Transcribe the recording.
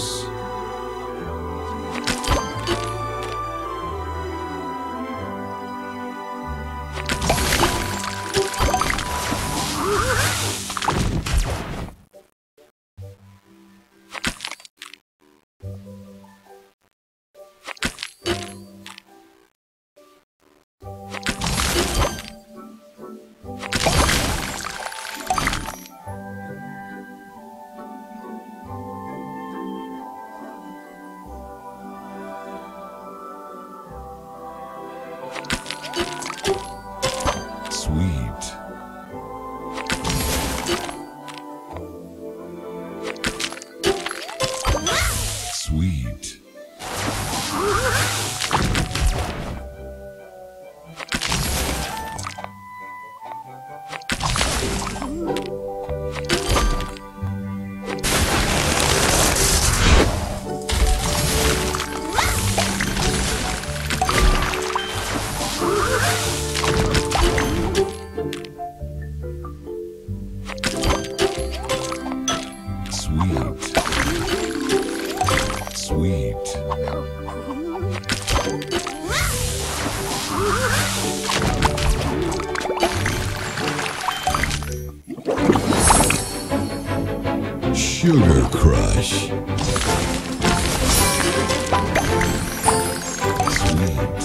News. Sweet. Sugar Crush. Sweet.